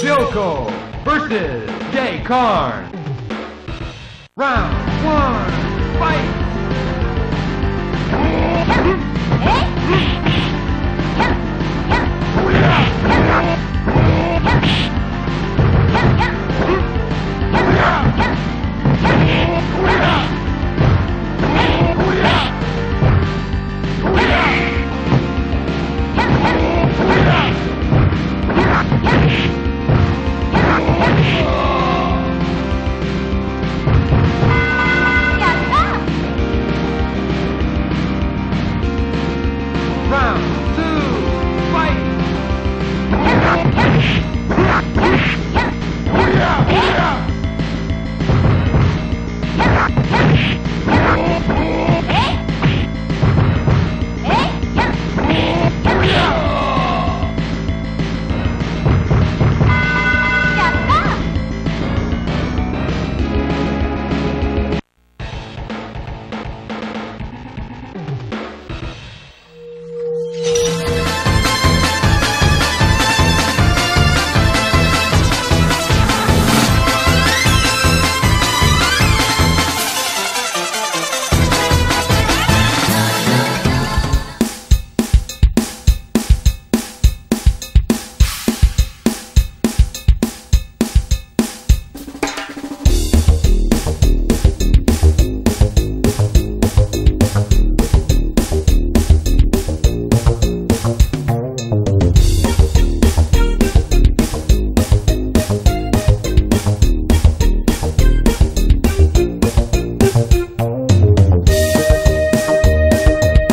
Silco versus Jay Carn. Round one, fight!